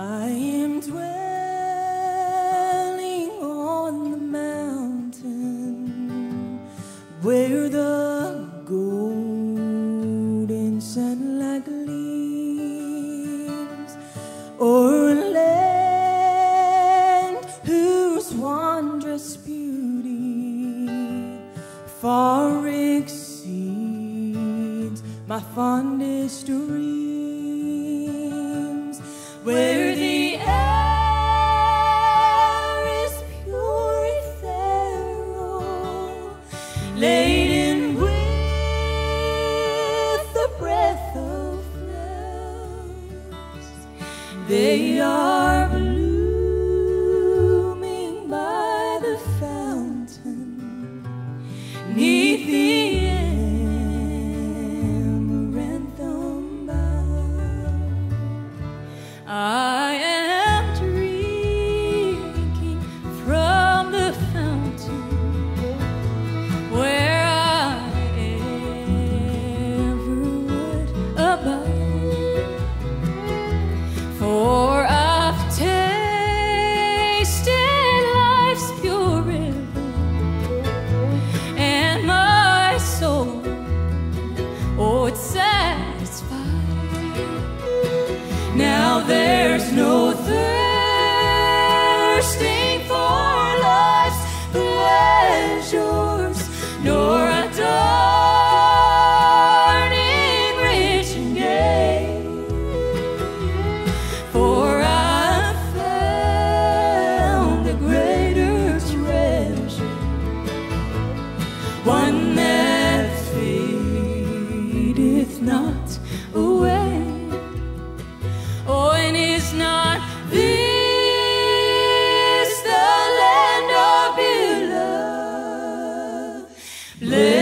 I am dwelling on the mountain where the golden sunlight gleams, o'er a land whose wondrous beauty far exceeds my fondest dreams, where the air is pure laden with the breath of flowers. They are blooming There's no thirsting for life's pleasures, nor adorning rich and gay. For I found a greater treasure, one that fadeth not Blessed,